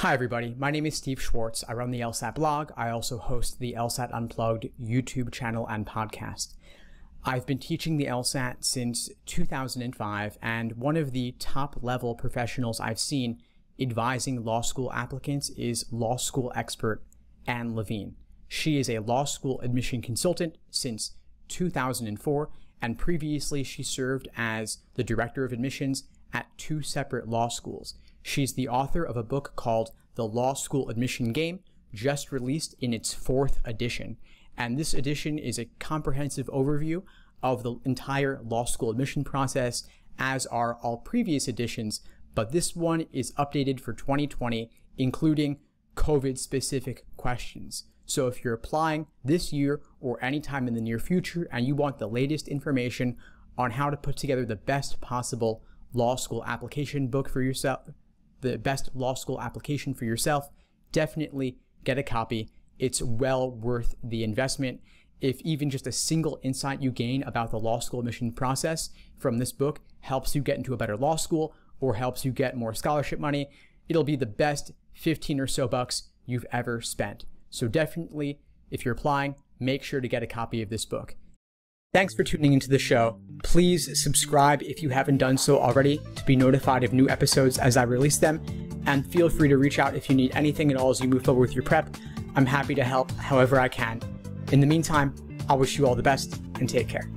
Hi, everybody. My name is Steve Schwartz. I run the LSAT blog. I also host the LSAT Unplugged YouTube channel and podcast. I've been teaching the LSAT since 2005, and one of the top level professionals I've seen advising law school applicants is law school expert Ann Levine. She is a law school admission consultant since 2004, and previously she served as the director of admissions at two separate law schools. She's the author of a book called The Law School Admission Game, just released in its fourth edition. And this edition is a comprehensive overview of the entire law school admission process, as are all previous editions, but this one is updated for 2020, including COVID specific questions. So if you're applying this year or anytime in the near future and you want the latest information on how to put together the best possible law school application book for yourself, the best law school application for yourself, definitely get a copy. It's well worth the investment. If even just a single insight you gain about the law school admission process from this book helps you get into a better law school or helps you get more scholarship money, it'll be the best 15 or so bucks you've ever spent. So definitely, if you're applying, make sure to get a copy of this book. Thanks for tuning into the show. Please subscribe if you haven't done so already to be notified of new episodes as I release them. And feel free to reach out if you need anything at all as you move forward with your prep. I'm happy to help however I can. In the meantime, I wish you all the best and take care.